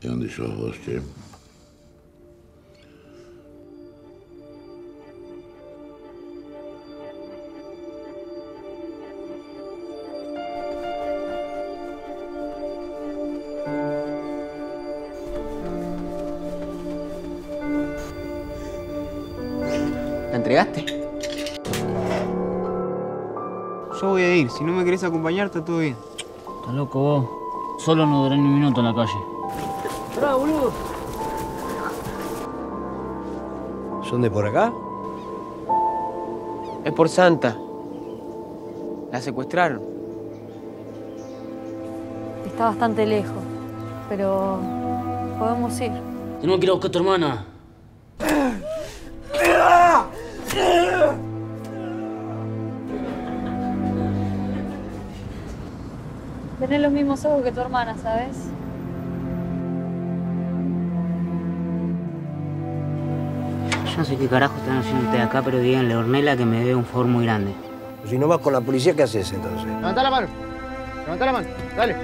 ¿De dónde sos vos, che? ¿La entregaste? Yo voy a ir. Si no me querés acompañar, está todo bien. Estás loco vos. Solo no duré ni un minuto en la calle. ¿Son de por acá? Es por Santa. La secuestraron. Está bastante lejos, pero podemos ir. Tenemos que ir a buscar a tu hermana. Tenés los mismos ojos que tu hermana, ¿sabes? No sé qué carajo están haciendo ustedes acá, pero díganle a Ornella que me dé un favor muy grande. Si no vas con la policía, ¿qué haces entonces? Levantá la mano. Levantá la mano. Dale.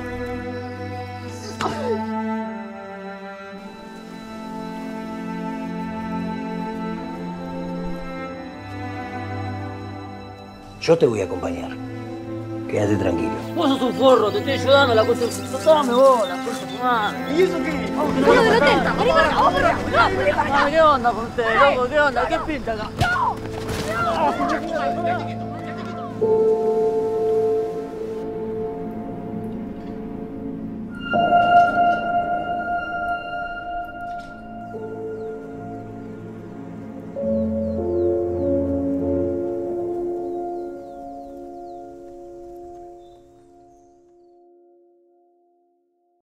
Yo te voy a acompañar. Quédate tranquilo. Vos sos un forro, te estoy ayudando a la cosa. Dame vos, la cosa tu madre. ¿Y eso qué? Vamos del hotel. Vení para acá, vamos para acá. ¿Qué onda con ustedes, loco? ¿Qué onda? ¿Qué pinta acá?